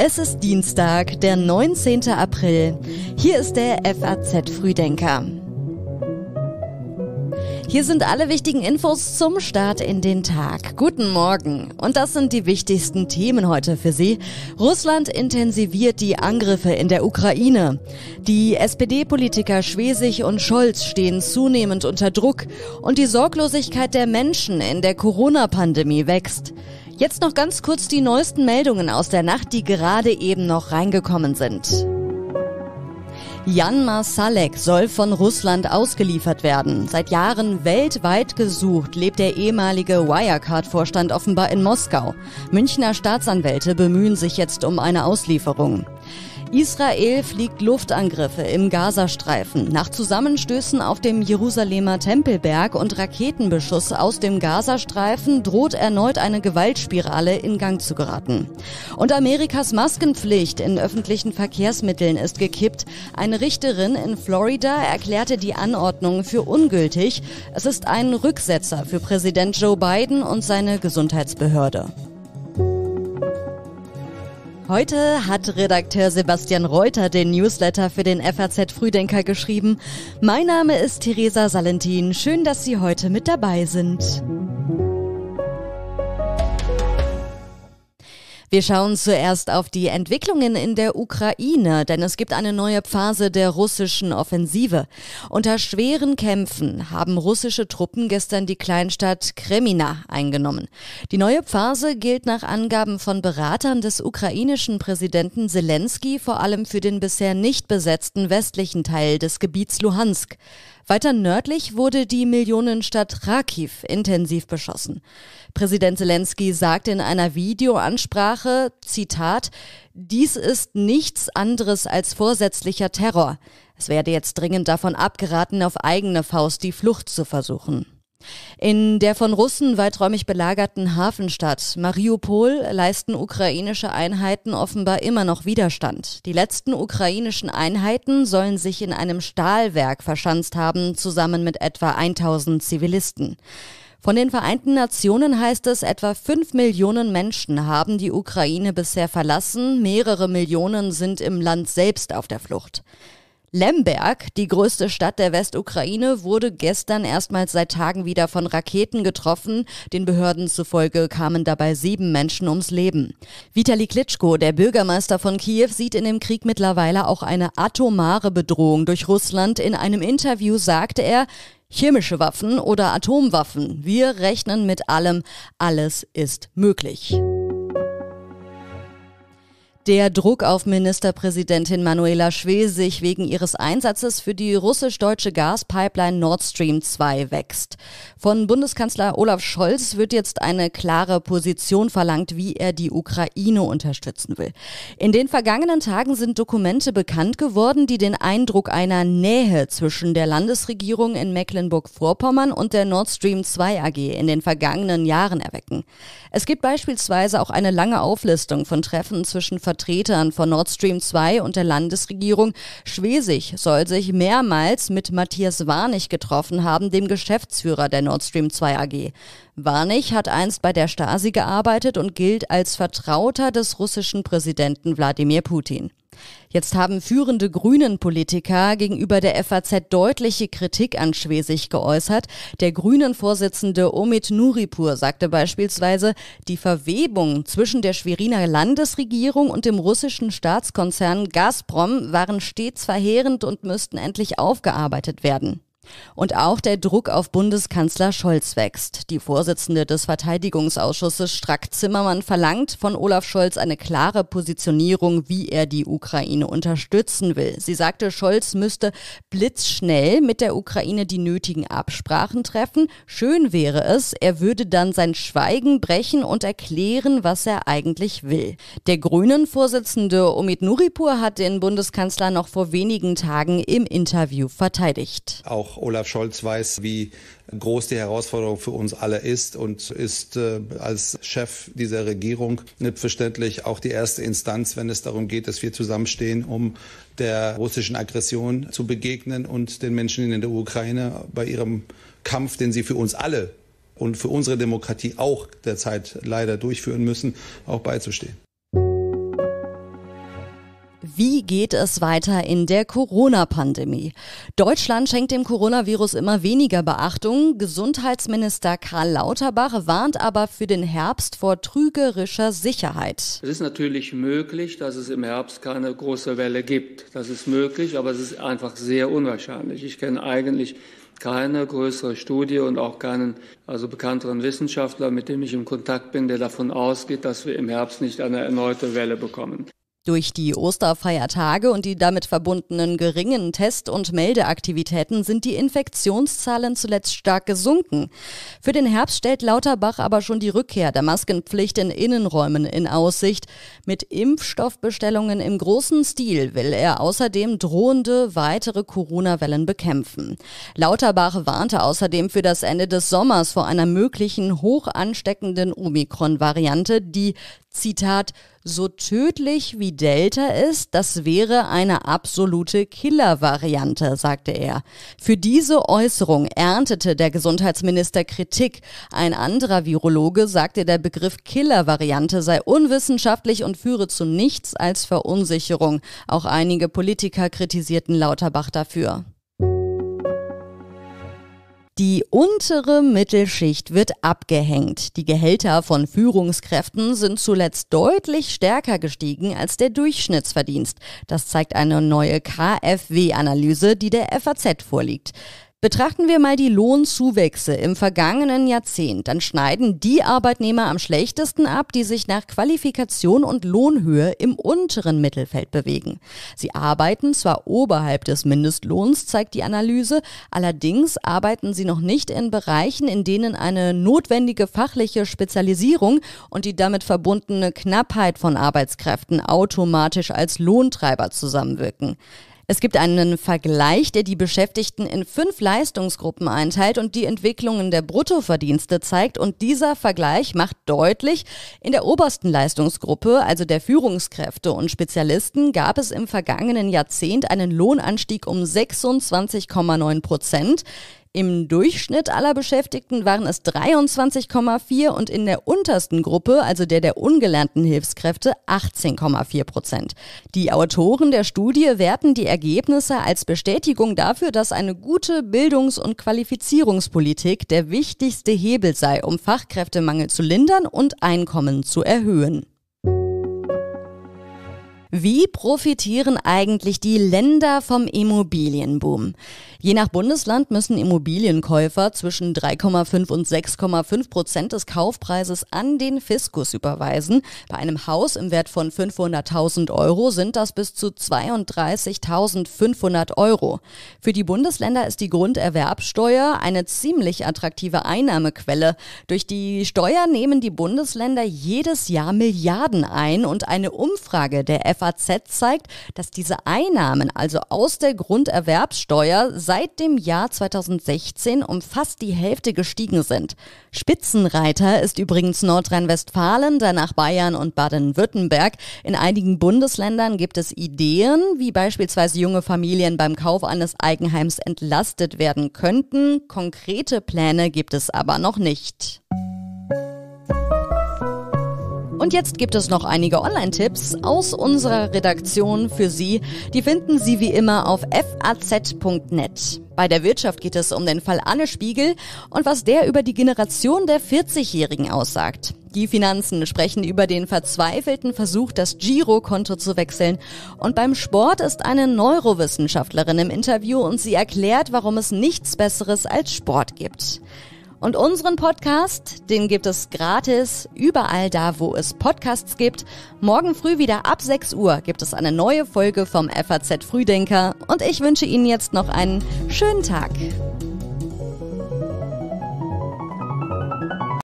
Es ist Dienstag, der 19. April. Hier ist der FAZ Frühdenker. Hier sind alle wichtigen Infos zum Start in den Tag. Guten Morgen. Und das sind die wichtigsten Themen heute für Sie. Russland intensiviert die Angriffe in der Ukraine. Die SPD-Politiker Schwesig und Scholz stehen zunehmend unter Druck. Und die Sorglosigkeit der Menschen in der Corona-Pandemie wächst. Jetzt noch ganz kurz die neuesten Meldungen aus der Nacht, die gerade eben noch reingekommen sind. Jan Masalek soll von Russland ausgeliefert werden. Seit Jahren weltweit gesucht, lebt der ehemalige Wirecard-Vorstand offenbar in Moskau. Münchner Staatsanwälte bemühen sich jetzt um eine Auslieferung. Israel fliegt Luftangriffe im Gazastreifen. Nach Zusammenstößen auf dem Jerusalemer Tempelberg und Raketenbeschuss aus dem Gazastreifen droht erneut eine Gewaltspirale in Gang zu geraten. Und Amerikas Maskenpflicht in öffentlichen Verkehrsmitteln ist gekippt. Eine Richterin in Florida erklärte die Anordnung für ungültig. Es ist ein Rücksetzer für Präsident Joe Biden und seine Gesundheitsbehörde. Heute hat Redakteur Sebastian Reuter den Newsletter für den FAZ Frühdenker geschrieben. Mein Name ist Theresa Salentin. Schön, dass Sie heute mit dabei sind. Wir schauen zuerst auf die Entwicklungen in der Ukraine, denn es gibt eine neue Phase der russischen Offensive. Unter schweren Kämpfen haben russische Truppen gestern die Kleinstadt Kremina eingenommen. Die neue Phase gilt nach Angaben von Beratern des ukrainischen Präsidenten Zelensky vor allem für den bisher nicht besetzten westlichen Teil des Gebiets Luhansk. Weiter nördlich wurde die Millionenstadt Kharkiv intensiv beschossen. Präsident Zelensky sagte in einer Videoansprache, Zitat, dies ist nichts anderes als vorsätzlicher Terror. Es werde jetzt dringend davon abgeraten, auf eigene Faust die Flucht zu versuchen. In der von Russen weiträumig belagerten Hafenstadt Mariupol leisten ukrainische Einheiten offenbar immer noch Widerstand. Die letzten ukrainischen Einheiten sollen sich in einem Stahlwerk verschanzt haben, zusammen mit etwa 1000 Zivilisten. Von den Vereinten Nationen heißt es, etwa fünf Millionen Menschen haben die Ukraine bisher verlassen, mehrere Millionen sind im Land selbst auf der Flucht. Lemberg, die größte Stadt der Westukraine, wurde gestern erstmals seit Tagen wieder von Raketen getroffen. Den Behörden zufolge kamen dabei sieben Menschen ums Leben. Vitali Klitschko, der Bürgermeister von Kiew, sieht in dem Krieg mittlerweile auch eine atomare Bedrohung durch Russland. In einem Interview sagte er, chemische Waffen oder Atomwaffen, wir rechnen mit allem, alles ist möglich. Der Druck auf Ministerpräsidentin Manuela Schwesig wegen ihres Einsatzes für die russisch-deutsche Gaspipeline Nord Stream 2 wächst. Von Bundeskanzler Olaf Scholz wird jetzt eine klare Position verlangt, wie er die Ukraine unterstützen will. In den vergangenen Tagen sind Dokumente bekannt geworden, die den Eindruck einer Nähe zwischen der Landesregierung in Mecklenburg-Vorpommern und der Nord Stream 2 AG in den vergangenen Jahren erwecken. Es gibt beispielsweise auch eine lange Auflistung von Treffen zwischen Vertretern von Nord Stream 2 und der Landesregierung. Schwesig soll sich mehrmals mit Matthias Warnig getroffen haben, dem Geschäftsführer der Nord Stream 2 AG. Warnig hat einst bei der Stasi gearbeitet und gilt als Vertrauter des russischen Präsidenten Wladimir Putin. Jetzt haben führende Grünen-Politiker gegenüber der FAZ deutliche Kritik an Schwesig geäußert. Der Grünen-Vorsitzende Omid Nuripur sagte beispielsweise, die Verwebung zwischen der Schweriner Landesregierung und dem russischen Staatskonzern Gazprom waren stets verheerend und müssten endlich aufgearbeitet werden. Und auch der Druck auf Bundeskanzler Scholz wächst. Die Vorsitzende des Verteidigungsausschusses Strack Zimmermann verlangt von Olaf Scholz eine klare Positionierung, wie er die Ukraine unterstützen will. Sie sagte, Scholz müsste blitzschnell mit der Ukraine die nötigen Absprachen treffen. Schön wäre es, er würde dann sein Schweigen brechen und erklären, was er eigentlich will. Der Grünen-Vorsitzende Omid Nuripur hat den Bundeskanzler noch vor wenigen Tagen im Interview verteidigt. Auch Olaf Scholz weiß, wie groß die Herausforderung für uns alle ist und ist äh, als Chef dieser Regierung selbstverständlich auch die erste Instanz, wenn es darum geht, dass wir zusammenstehen, um der russischen Aggression zu begegnen und den Menschen in der Ukraine bei ihrem Kampf, den sie für uns alle und für unsere Demokratie auch derzeit leider durchführen müssen, auch beizustehen. Wie geht es weiter in der Corona-Pandemie? Deutschland schenkt dem Coronavirus immer weniger Beachtung. Gesundheitsminister Karl Lauterbach warnt aber für den Herbst vor trügerischer Sicherheit. Es ist natürlich möglich, dass es im Herbst keine große Welle gibt. Das ist möglich, aber es ist einfach sehr unwahrscheinlich. Ich kenne eigentlich keine größere Studie und auch keinen also bekannteren Wissenschaftler, mit dem ich im Kontakt bin, der davon ausgeht, dass wir im Herbst nicht eine erneute Welle bekommen. Durch die Osterfeiertage und die damit verbundenen geringen Test- und Meldeaktivitäten sind die Infektionszahlen zuletzt stark gesunken. Für den Herbst stellt Lauterbach aber schon die Rückkehr der Maskenpflicht in Innenräumen in Aussicht. Mit Impfstoffbestellungen im großen Stil will er außerdem drohende weitere Corona-Wellen bekämpfen. Lauterbach warnte außerdem für das Ende des Sommers vor einer möglichen hoch ansteckenden Omikron-Variante, die Zitat, so tödlich wie Delta ist, das wäre eine absolute Killer-Variante, sagte er. Für diese Äußerung erntete der Gesundheitsminister Kritik. Ein anderer Virologe sagte, der Begriff Killer-Variante sei unwissenschaftlich und führe zu nichts als Verunsicherung. Auch einige Politiker kritisierten Lauterbach dafür. Die untere Mittelschicht wird abgehängt. Die Gehälter von Führungskräften sind zuletzt deutlich stärker gestiegen als der Durchschnittsverdienst. Das zeigt eine neue KfW-Analyse, die der FAZ vorliegt. Betrachten wir mal die Lohnzuwächse im vergangenen Jahrzehnt, dann schneiden die Arbeitnehmer am schlechtesten ab, die sich nach Qualifikation und Lohnhöhe im unteren Mittelfeld bewegen. Sie arbeiten zwar oberhalb des Mindestlohns, zeigt die Analyse, allerdings arbeiten sie noch nicht in Bereichen, in denen eine notwendige fachliche Spezialisierung und die damit verbundene Knappheit von Arbeitskräften automatisch als Lohntreiber zusammenwirken. Es gibt einen Vergleich, der die Beschäftigten in fünf Leistungsgruppen einteilt und die Entwicklungen der Bruttoverdienste zeigt. Und dieser Vergleich macht deutlich, in der obersten Leistungsgruppe, also der Führungskräfte und Spezialisten, gab es im vergangenen Jahrzehnt einen Lohnanstieg um 26,9 Prozent. Im Durchschnitt aller Beschäftigten waren es 23,4 und in der untersten Gruppe, also der der ungelernten Hilfskräfte, 18,4 Prozent. Die Autoren der Studie werten die Ergebnisse als Bestätigung dafür, dass eine gute Bildungs- und Qualifizierungspolitik der wichtigste Hebel sei, um Fachkräftemangel zu lindern und Einkommen zu erhöhen. Wie profitieren eigentlich die Länder vom Immobilienboom? Je nach Bundesland müssen Immobilienkäufer zwischen 3,5 und 6,5 Prozent des Kaufpreises an den Fiskus überweisen. Bei einem Haus im Wert von 500.000 Euro sind das bis zu 32.500 Euro. Für die Bundesländer ist die Grunderwerbsteuer eine ziemlich attraktive Einnahmequelle. Durch die Steuer nehmen die Bundesländer jedes Jahr Milliarden ein und eine Umfrage der FAZ zeigt, dass diese Einnahmen, also aus der Grunderwerbssteuer, seit dem Jahr 2016 um fast die Hälfte gestiegen sind. Spitzenreiter ist übrigens Nordrhein-Westfalen, danach Bayern und Baden-Württemberg. In einigen Bundesländern gibt es Ideen, wie beispielsweise junge Familien beim Kauf eines Eigenheims entlastet werden könnten. Konkrete Pläne gibt es aber noch nicht. Und jetzt gibt es noch einige Online-Tipps aus unserer Redaktion für Sie. Die finden Sie wie immer auf faz.net. Bei der Wirtschaft geht es um den Fall Anne Spiegel und was der über die Generation der 40-Jährigen aussagt. Die Finanzen sprechen über den verzweifelten Versuch, das Girokonto zu wechseln. Und beim Sport ist eine Neurowissenschaftlerin im Interview und sie erklärt, warum es nichts Besseres als Sport gibt. Und unseren Podcast, den gibt es gratis überall da, wo es Podcasts gibt. Morgen früh wieder ab 6 Uhr gibt es eine neue Folge vom FAZ Frühdenker und ich wünsche Ihnen jetzt noch einen schönen Tag.